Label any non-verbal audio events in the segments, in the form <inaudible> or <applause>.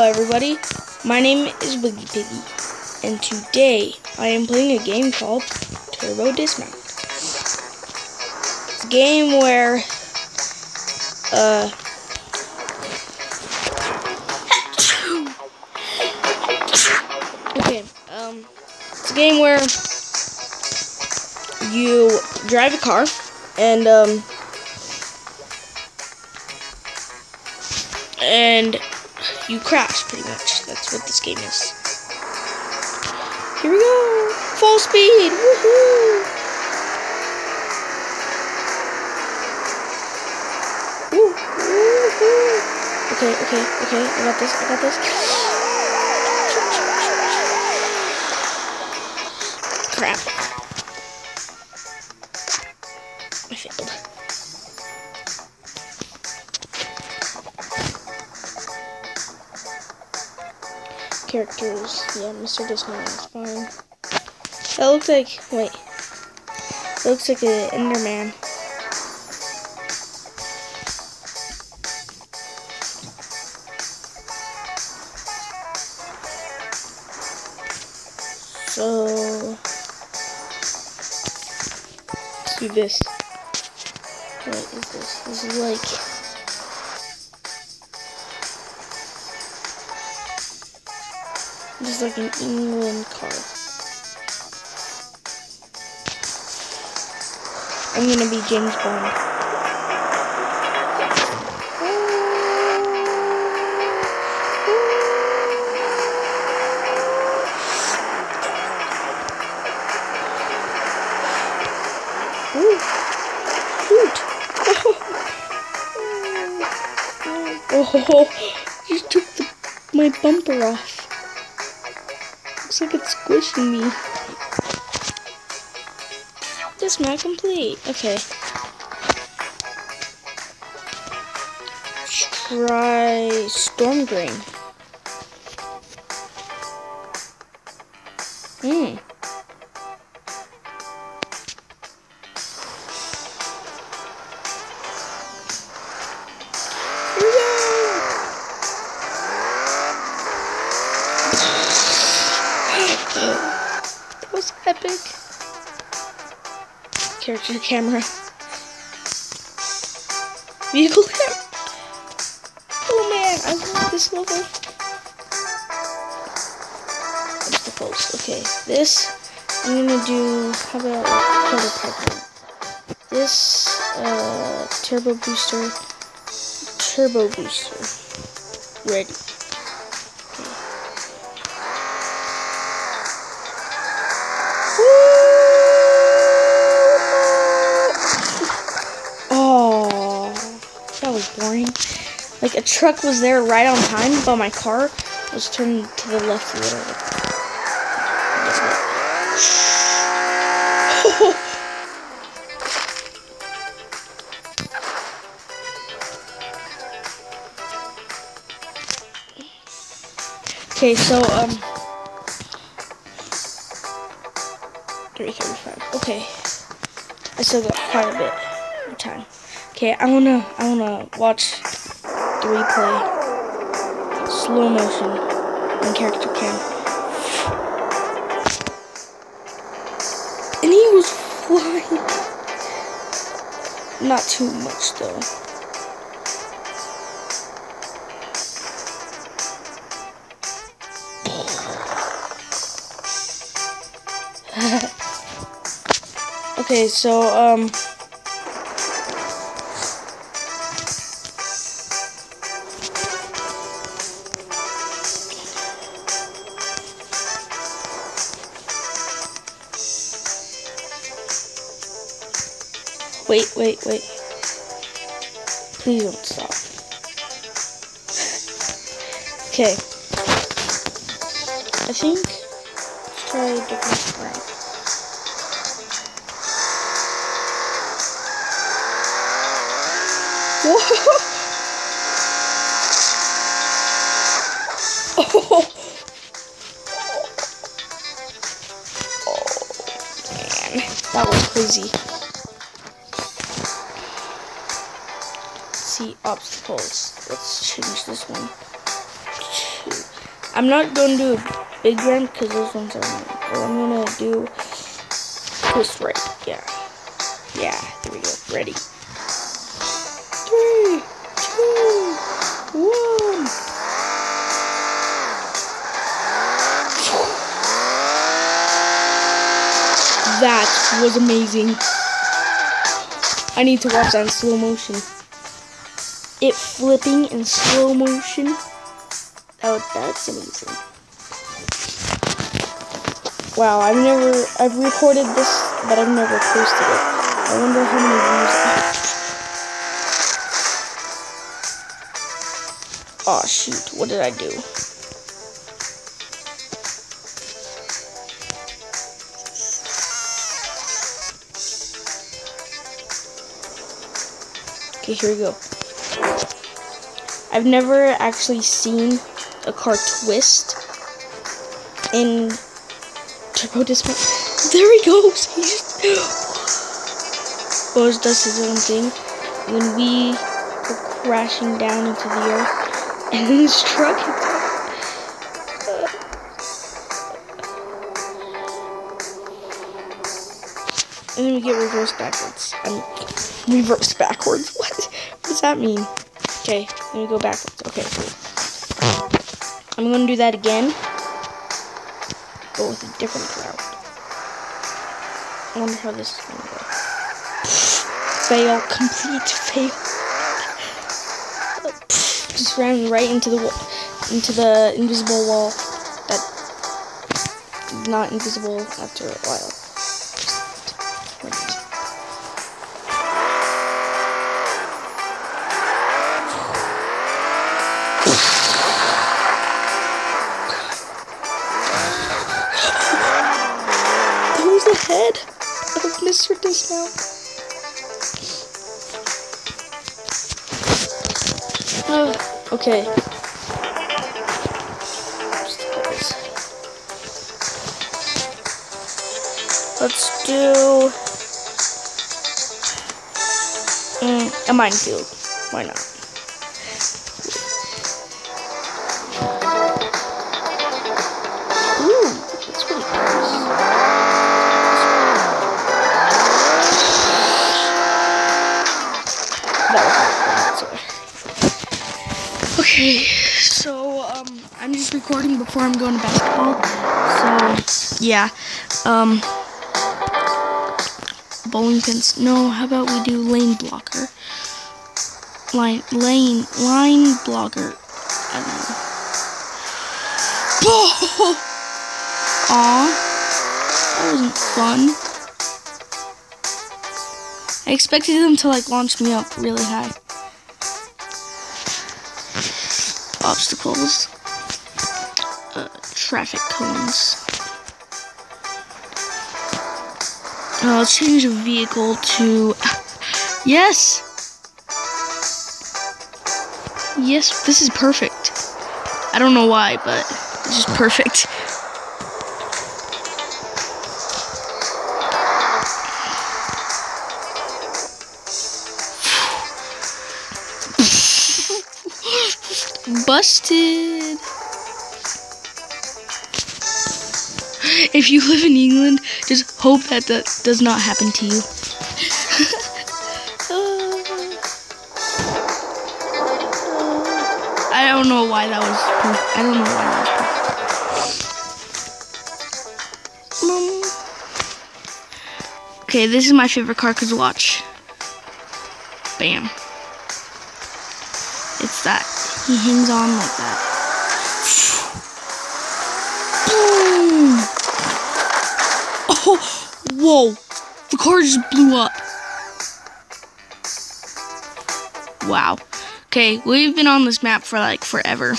Hello everybody, my name is Wiggy Piggy, and today I am playing a game called Turbo Dismount. It's a game where, uh, okay, um, it's a game where you drive a car, and, um, and you crash pretty much. That's what this game is. Here we go! Full speed! Woohoo! Woo, woohoo! Okay, okay, okay. I got this. I got this. Crap. Characters. Yeah, Mr. Disneyland is fine. That looks like wait. That looks like an Enderman. So let's do this. What is this? This is like Just like an England car. I'm gonna be James Bond. Shoot. <laughs> oh, you took the, my bumper off. Looks like it's squishing me. Dismount complete. Okay. Try Storm Drain. Hmm. Character camera. Vehicle <laughs> camera. Oh man, I love this level. Obstacles. Okay, this I'm gonna do. How about prototype? This uh, turbo booster. Turbo booster. Ready. Like a truck was there right on time, but my car was turned to the left a little. <laughs> okay, so um, three thirty-five. Okay, I still got quite a bit of time. Okay, I wanna I wanna watch the replay. Slow motion on character cam. And he was flying. Not too much though. <laughs> okay, so um Wait, wait, wait. Please don't stop. Okay. I think let's try a different route. Oh! <laughs> Oh man, that was crazy. See obstacles. Let's change this one. I'm not going to do a big ramp because those ones are. I'm going to do twist right. Yeah. Yeah, there we go. Ready. Three, two, one. That was amazing. I need to watch that in slow motion. It flipping in slow motion. Oh, that's amazing. Wow, I've never, I've recorded this, but I've never posted it. I wonder how many views. Oh shoot, what did I do? Okay, here we go. I've never actually seen a car twist in Turbo Dismount. <laughs> There he goes! He just goes, does his own thing. When we go crashing down into the earth, <laughs> and this truck hits <sighs> And then we get reversed backwards. I mean, reversed backwards. <laughs> What? What does that mean? Okay, let me go backwards. Okay, cool. I'm gonna do that again. Go with a different route. I wonder how this is gonna go. Fail. Complete fail. <laughs> Just ran right into the wall, into the invisible wall. That not invisible after a while. <sighs> Okay. Let's do mm, a minefield. Why not? Okay, so um, I'm just recording before I'm going to basketball. So yeah, um, bowling pins. No, how about we do lane blocker? Line, lane, line blocker. I don't know. <laughs> Aw, that wasn't fun. I expected them to like launch me up really high. Obstacles, uh, traffic cones. Let's change the vehicle to. <laughs> Yes! Yes, this is perfect. I don't know why, but it's just perfect. Busted. If you live in England, just hope that that does not happen to you. <laughs> I don't know why that was. I don't know why that was. Okay, this is my favorite car because watch. Bam. It's that. He hangs on like that. Boom! Oh, whoa! The car just blew up. Wow. Okay, we've been on this map for like forever.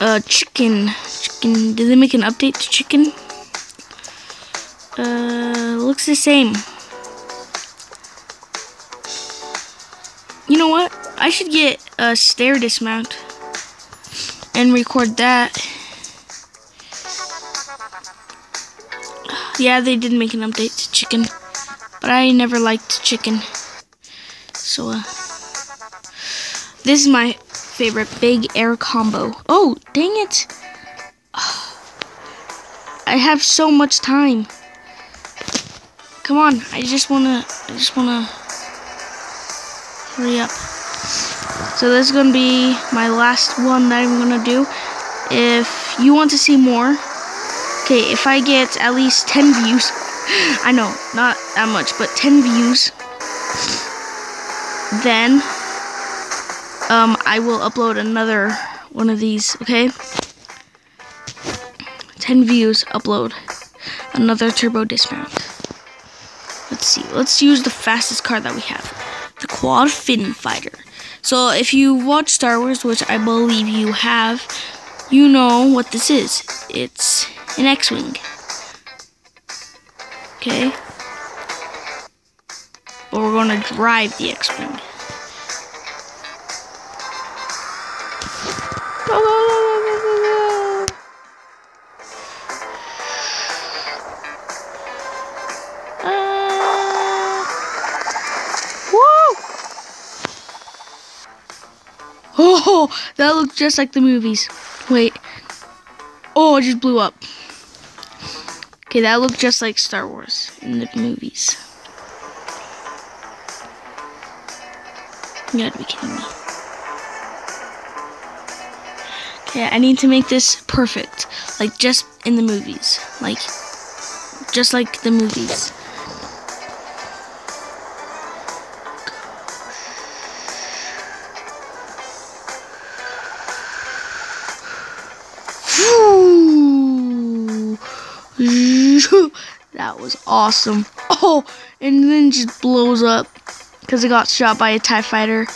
Uh, chicken. Chicken. Did they make an update to chicken? Uh, looks the same. You know what? I should get a stair dismount and record that. Yeah, they did make an update to chicken, but I never liked chicken. So, uh, this is my favorite big air combo. Oh, dang it. I have so much time. Come on, I just wanna, I just wanna hurry up. So this is gonna be my last one that I'm gonna do. If you want to see more, okay, if I get at least 10 views, <laughs> I know, not that much, but 10 views, then um, I will upload another one of these, okay? 10 views, upload another turbo dismount. Let's see, let's use the fastest car that we have, the Quad Fin Fighter. So if you watch Star Wars, which I believe you have, you know what this is. It's an X-Wing. Okay? But we're gonna drive the X-Wing. Go, go, go, go. That looks just like the movies. Wait. Oh, it just blew up. Okay, that looked just like Star Wars in the movies. You gotta be kidding me. Okay, I need to make this perfect. Like just in the movies. Like just like the movies. That was awesome. Oh, and then just blows up because it got shot by a TIE fighter.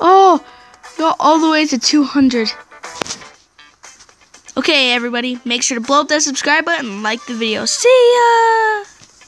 Oh, got all the way to 200. Okay, everybody, make sure to blow up that subscribe button and like the video. See ya!